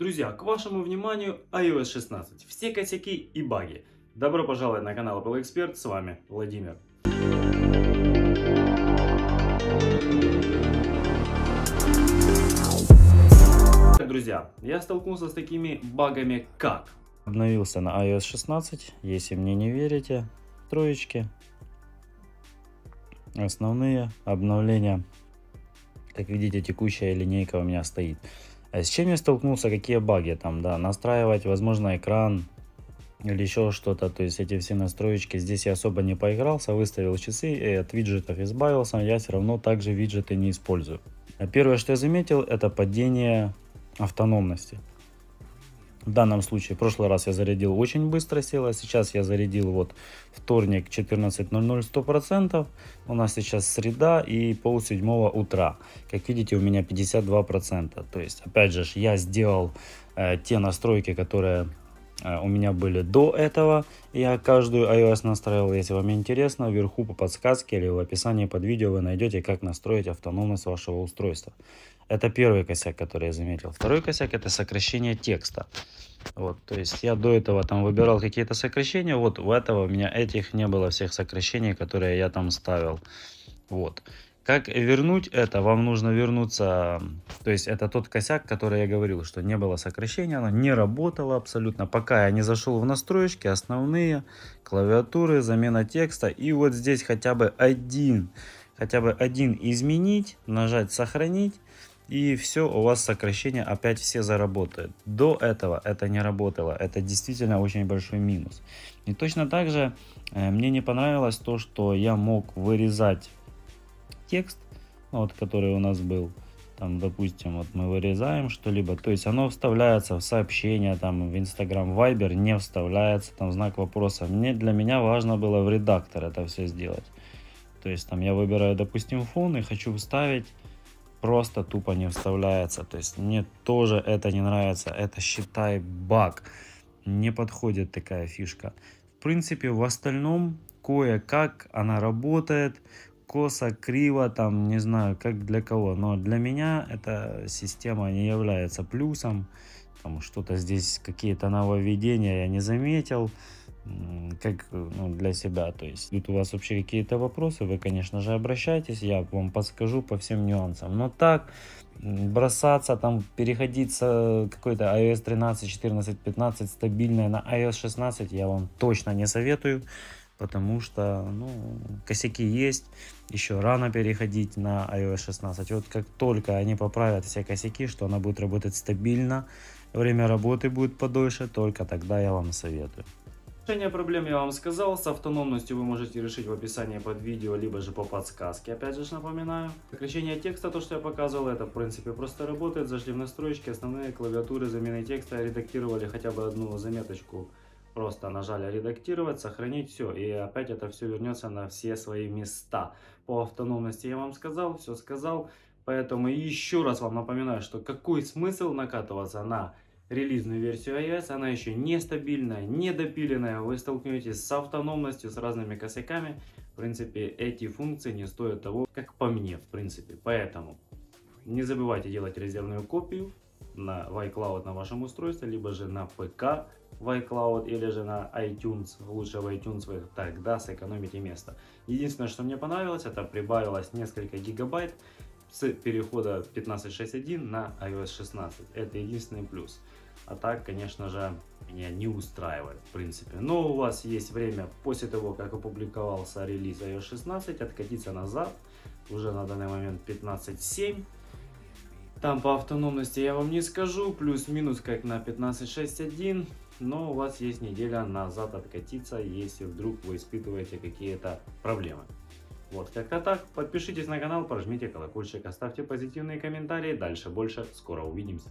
Друзья, к вашему вниманию iOS 16. Все косяки и баги. Добро пожаловать на канал Apple Expert. С вами Владимир. Друзья, я столкнулся с такими багами как... Обновился на iOS 16, если мне не верите. Троечки. Основные обновления. Как видите, текущая линейка у меня стоит. А с чем я столкнулся, какие баги там, да, настраивать, возможно, экран или еще что-то, то есть эти все настроечки, здесь я особо не поигрался, выставил часы и от виджетов избавился, я все равно также виджеты не использую. А первое, что я заметил, это падение автономности. В данном случае, в прошлый раз я зарядил очень быстро села, сейчас я зарядил вот вторник 14.00 100%, у нас сейчас среда и пол седьмого утра. Как видите, у меня 52%. То есть, опять же, я сделал э, те настройки, которые у меня были до этого. Я каждую iOS настраивал. Если вам интересно, вверху по подсказке или в описании под видео вы найдете, как настроить автономность вашего устройства. Это первый косяк, который я заметил. Второй косяк это сокращение текста. Вот, то есть я до этого там выбирал какие-то сокращения, вот у этого у меня этих не было всех сокращений, которые я там ставил. Вот. Как вернуть это? Вам нужно вернуться, то есть это тот косяк, который я говорил, что не было сокращения, оно не работало абсолютно, пока я не зашел в настройки, основные, клавиатуры, замена текста, и вот здесь хотя бы один, хотя бы один изменить, нажать сохранить, и все, у вас сокращение опять все заработают. До этого это не работало, это действительно очень большой минус. И точно так же э, мне не понравилось то, что я мог вырезать текст, ну, вот, который у нас был, там, допустим, вот мы вырезаем что-либо, то есть оно вставляется в сообщение, там, в Instagram, Viber не вставляется, там, знак вопроса. Мне, для меня важно было в редактор это все сделать. То есть там я выбираю, допустим, фон и хочу вставить просто тупо не вставляется. То есть мне тоже это не нравится. Это считай баг. Не подходит такая фишка. В принципе, в остальном кое-как она работает. Косо, криво, там, не знаю, как для кого. Но для меня эта система не является плюсом. Там что-то здесь, какие-то нововведения я не заметил как ну, для себя. То есть, тут у вас вообще какие-то вопросы, вы, конечно же, обращайтесь, я вам подскажу по всем нюансам. Но так, бросаться, там, переходить с какой-то iOS 13, 14, 15 стабильной на iOS 16 я вам точно не советую, потому что, ну, косяки есть, еще рано переходить на iOS 16. Вот как только они поправят все косяки, что она будет работать стабильно, время работы будет подольше, только тогда я вам советую. Решение проблем я вам сказал, с автономностью вы можете решить в описании под видео, либо же по подсказке, опять же напоминаю. Сокращение текста, то что я показывал, это в принципе просто работает. Зашли в настройки, основные клавиатуры замены текста, редактировали хотя бы одну заметочку, просто нажали редактировать, сохранить все, и опять это все вернется на все свои места. По автономности я вам сказал, все сказал, поэтому еще раз вам напоминаю, что какой смысл накатываться на релизную версию iOS, она еще нестабильная, недопиленная, вы столкнетесь с автономностью, с разными косяками. В принципе, эти функции не стоят того, как по мне, в принципе. Поэтому не забывайте делать резервную копию на iCloud на вашем устройстве, либо же на ПК в iCloud или же на iTunes, лучше в iTunes вы тогда сэкономите место. Единственное, что мне понравилось, это прибавилось несколько гигабайт с перехода 15.6.1 на iOS 16. Это единственный плюс. А так, конечно же, меня не устраивает, в принципе. Но у вас есть время после того, как опубликовался релиз iOS 16, откатиться назад. Уже на данный момент 15.7. Там по автономности я вам не скажу, плюс-минус как на 15.6.1. Но у вас есть неделя назад откатиться, если вдруг вы испытываете какие-то проблемы. Вот как-то так. Подпишитесь на канал, прожмите колокольчик, оставьте позитивные комментарии. Дальше больше. Скоро увидимся.